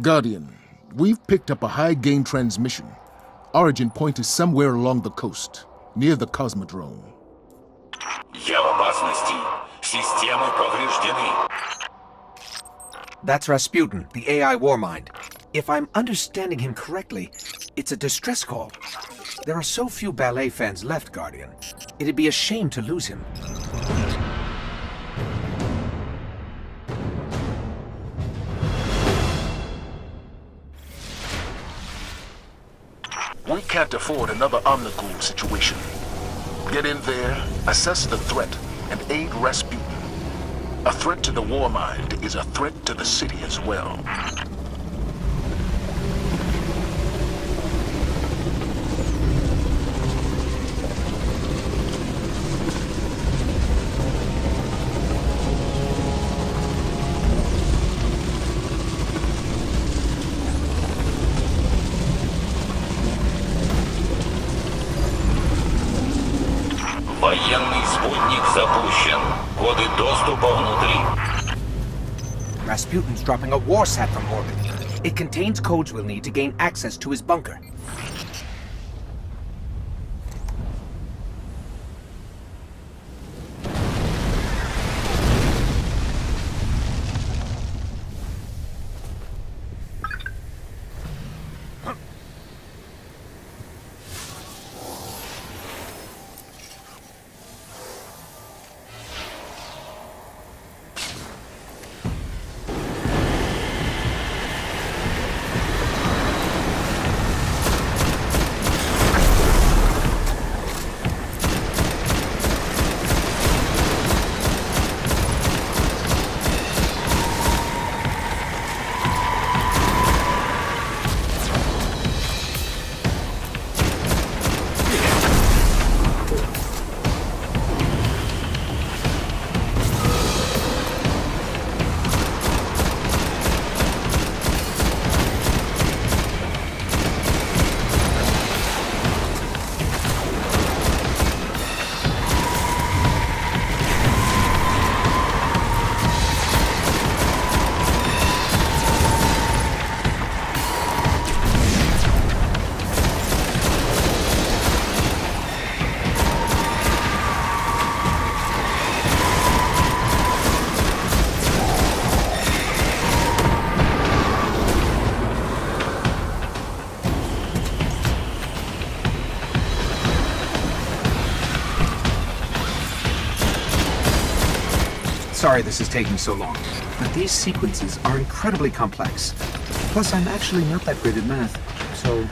Guardian, we've picked up a high-gain transmission. Origin point is somewhere along the coast, near the Cosmodrome. Я в опасности. Системы повреждены. That's Rasputin, the AI Warmind. If I'm understanding him correctly, it's a distress call. There are so few ballet fans left, Guardian. It'd be a shame to lose him. Can't afford another Omnigul situation. Get in there, assess the threat, and aid Rasputin. A threat to the Warmind is a threat to the city as well. Dropping a warsat from orbit. It contains codes we'll need to gain access to his bunker. Sorry this is taking so long, but these sequences are incredibly complex. Plus, I'm actually not that great at math, so...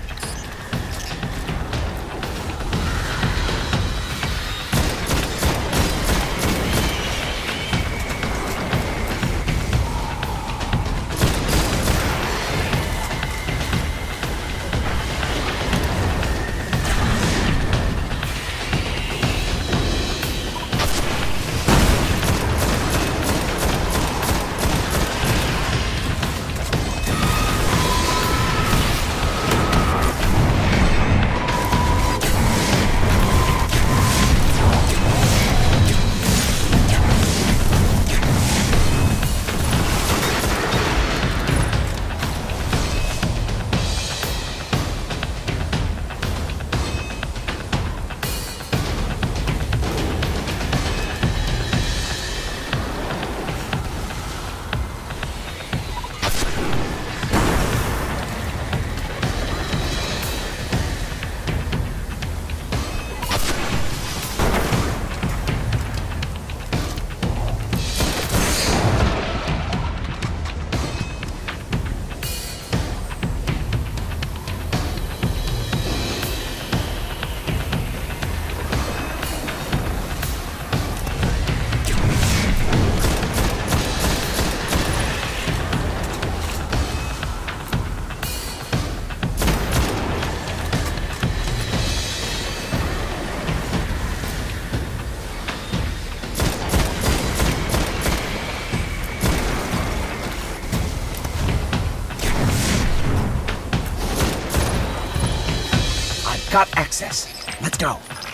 got access. Let's go.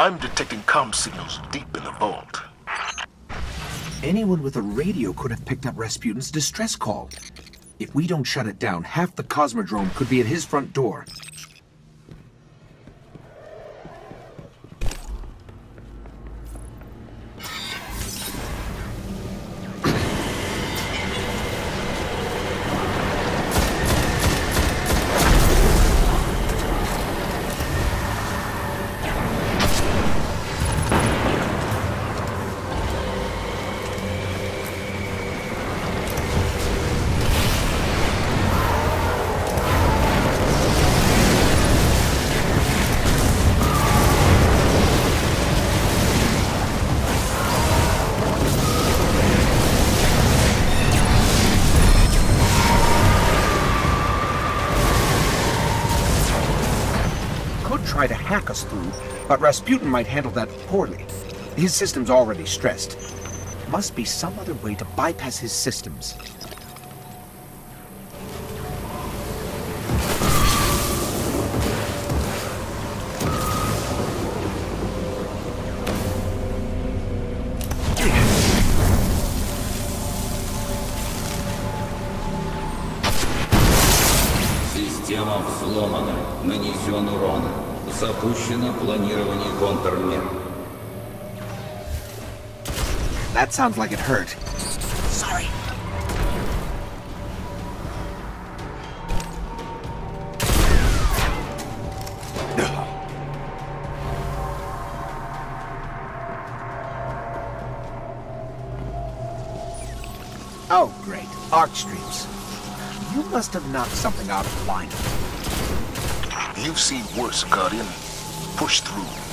I'm detecting comm signals deep in the vault. Anyone with a radio could have picked up Rasputin's distress call. If we don't shut it down, half the Cosmodrome could be at his front door. Hack us through, but Rasputin might handle that poorly. His system's already stressed. Must be some other way to bypass his systems. That sounds like it hurt. Sorry. Oh, great. Arc streams. You must have knocked something out of line. You've seen worse, Guardian. Push through.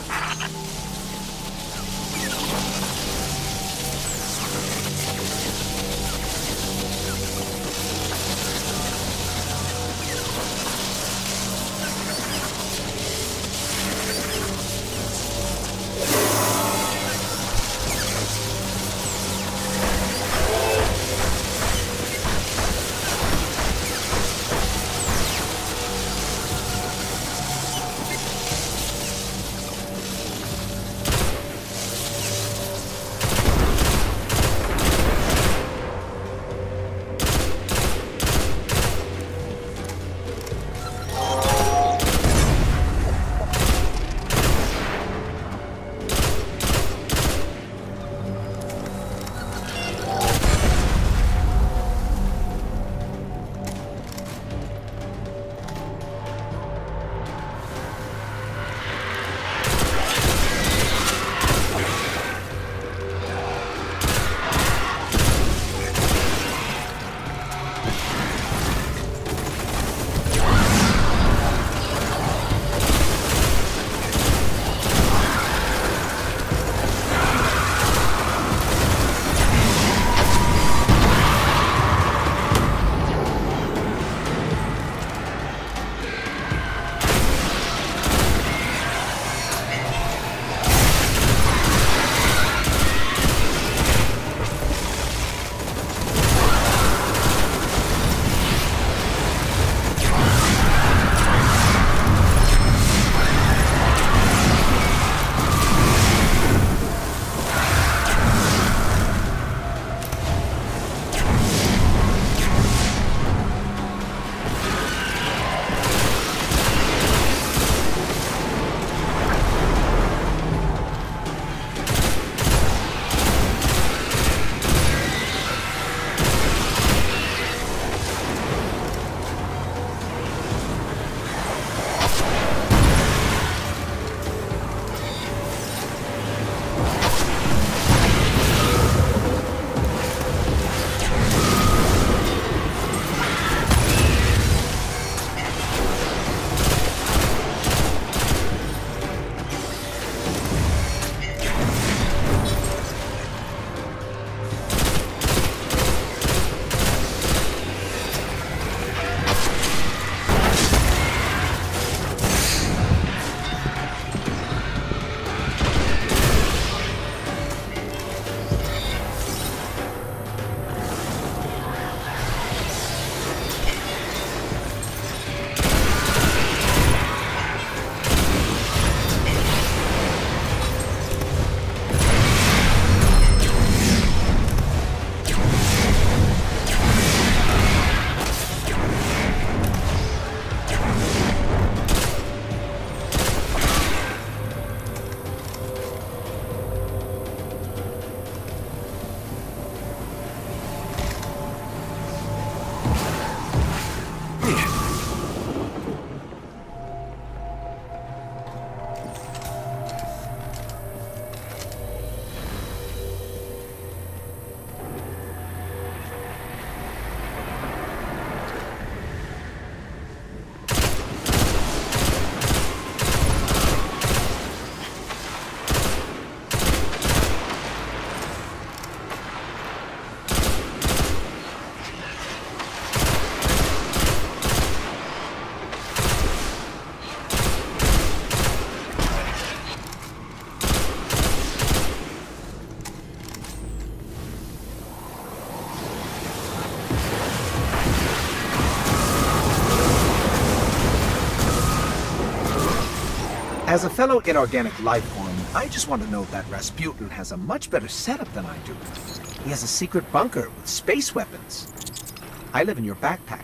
As a fellow inorganic life form, I just want to note that Rasputin has a much better setup than I do. He has a secret bunker with space weapons. I live in your backpack.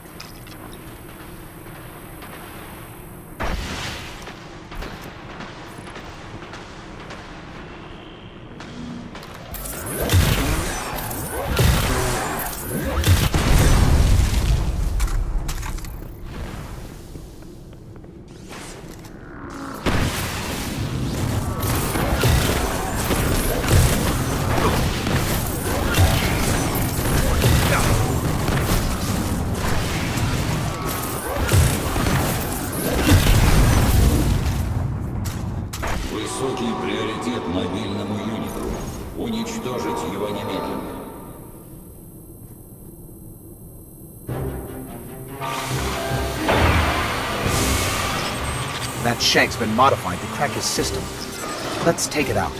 Shank's been modified to crack his system. Let's take it out.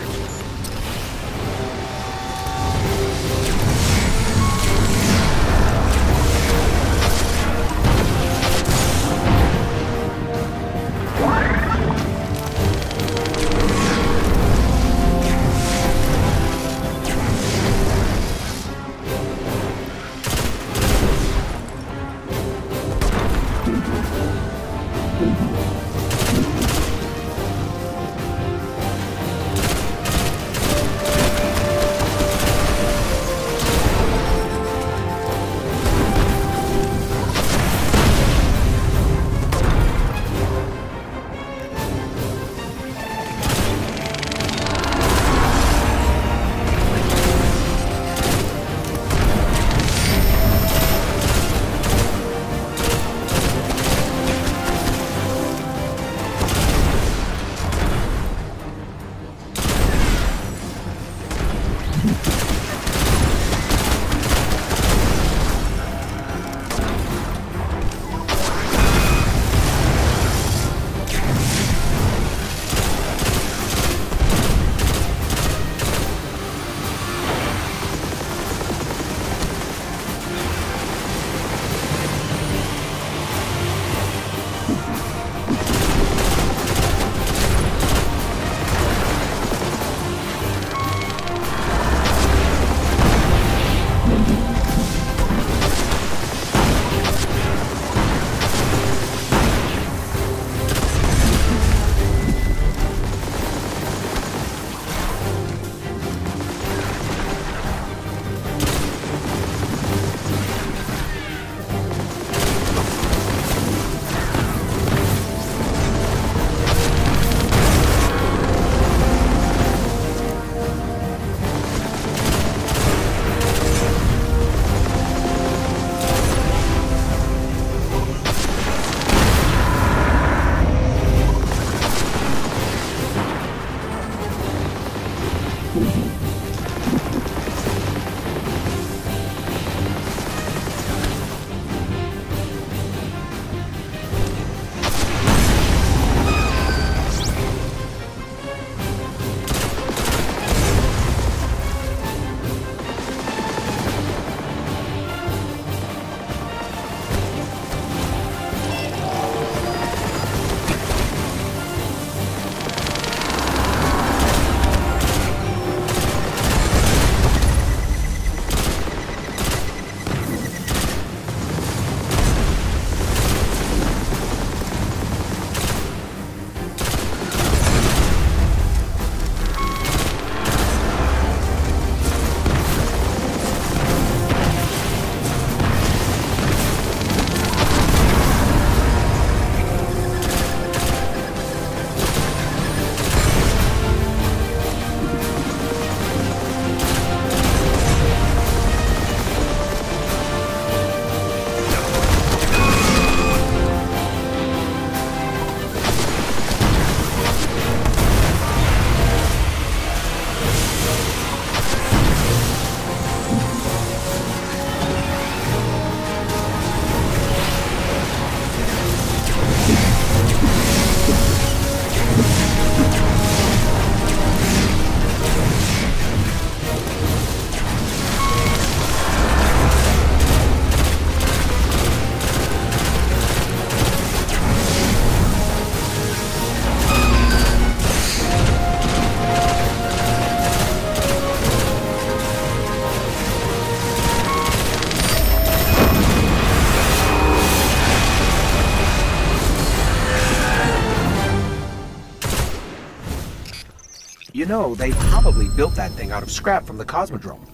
You know, they probably built that thing out of scrap from the Cosmodrome.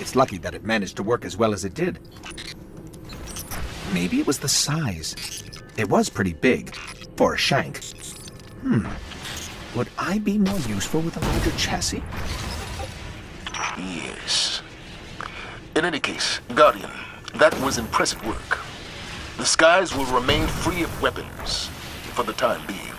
It's lucky that it managed to work as well as it did. Maybe it was the size. It was pretty big. For a shank. Hmm. Would I be more useful with a larger chassis? Yes. In any case, Guardian, that was impressive work. The skies will remain free of weapons for the time being.